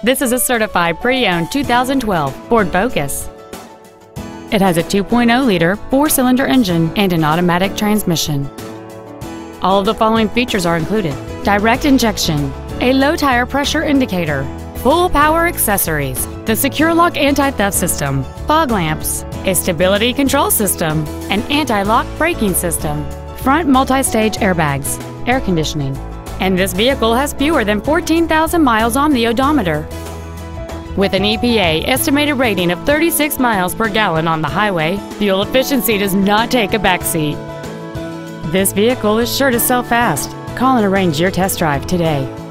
This is a certified pre-owned 2012 Ford Focus. It has a 2.0-liter four-cylinder engine and an automatic transmission. All of the following features are included. Direct injection, a low tire pressure indicator, full power accessories, the Secure Lock anti-theft system, fog lamps, a stability control system, an anti-lock braking system, front multi-stage airbags, air conditioning, and this vehicle has fewer than 14,000 miles on the odometer. With an EPA estimated rating of 36 miles per gallon on the highway, fuel efficiency does not take a backseat. This vehicle is sure to sell fast. Call and arrange your test drive today.